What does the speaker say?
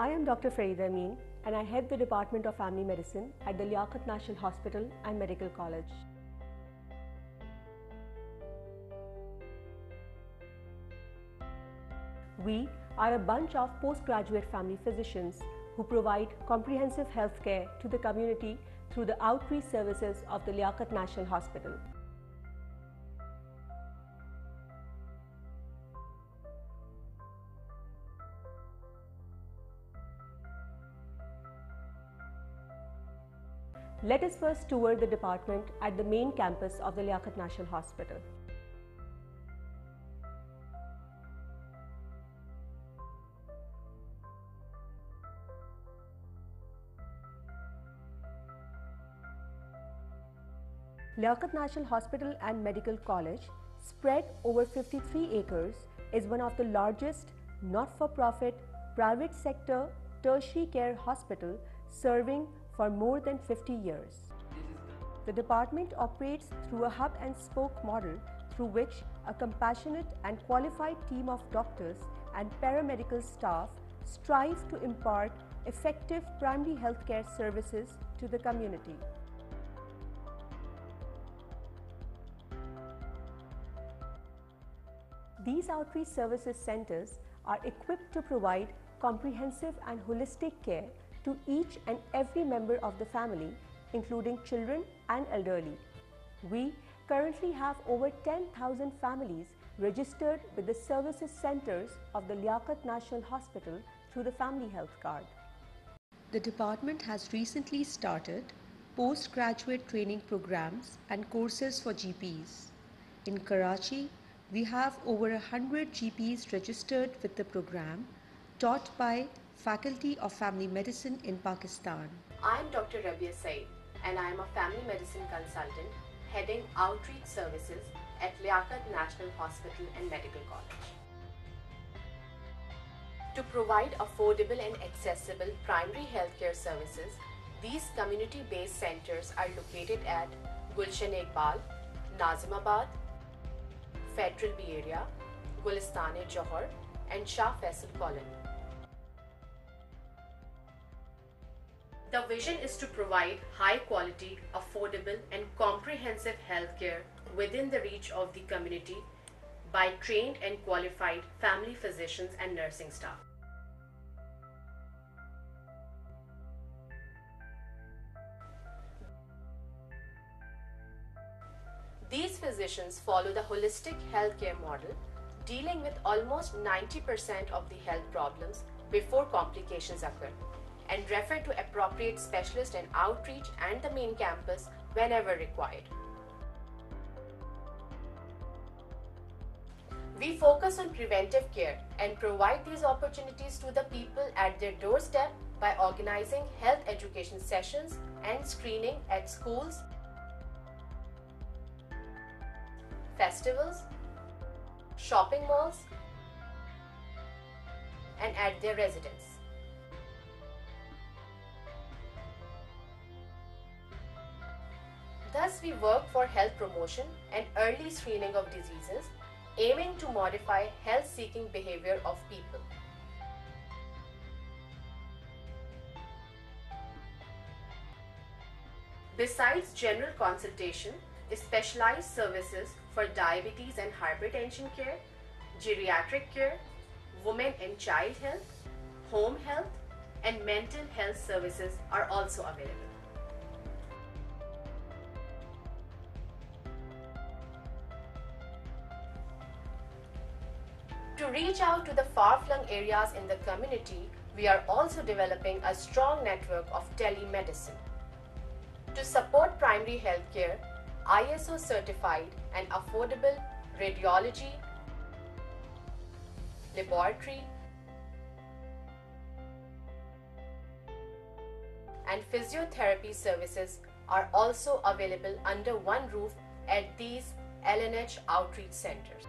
I am Dr. Farida Amin and I head the Department of Family Medicine at the Liaquat National Hospital and Medical College. We are a bunch of postgraduate family physicians who provide comprehensive health care to the community through the outreach services of the Liaquat National Hospital. Let us first tour the department at the main campus of the Liaquat National Hospital. Liaquat National Hospital and Medical College, spread over 53 acres, is one of the largest not-for-profit private sector tertiary care hospital serving for more than 50 years. The department operates through a hub and spoke model through which a compassionate and qualified team of doctors and paramedical staff strive to impart effective primary healthcare services to the community. These outreach services centers are equipped to provide comprehensive and holistic care to each and every member of the family, including children and elderly. We currently have over 10,000 families registered with the services centers of the Liaquat National Hospital through the Family Health Card. The department has recently started postgraduate training programs and courses for GPs. In Karachi, we have over 100 GPs registered with the program taught by Faculty of Family Medicine in Pakistan. I am Dr. Rabia Said and I am a family medicine consultant heading outreach services at Liaquat National Hospital and Medical College. To provide affordable and accessible primary healthcare services, these community-based centers are located at Gulshan Iqbal, Nazimabad, Federal B area, Gulistan-e-Johar and Shah Faisal Colony. The vision is to provide high quality, affordable and comprehensive healthcare within the reach of the community by trained and qualified family physicians and nursing staff. These physicians follow the holistic healthcare model, dealing with almost 90% of the health problems before complications occur and refer to appropriate specialist and outreach and the main campus whenever required. We focus on preventive care and provide these opportunities to the people at their doorstep by organizing health education sessions and screening at schools, festivals, shopping malls, and at their residence. We work for health promotion and early screening of diseases, aiming to modify health-seeking behavior of people. Besides general consultation, specialized services for diabetes and hypertension care, geriatric care, women and child health, home health, and mental health services are also available. To reach out to the far-flung areas in the community, we are also developing a strong network of telemedicine. To support primary healthcare, ISO certified and affordable radiology, laboratory, and physiotherapy services are also available under one roof at these LNH outreach centers.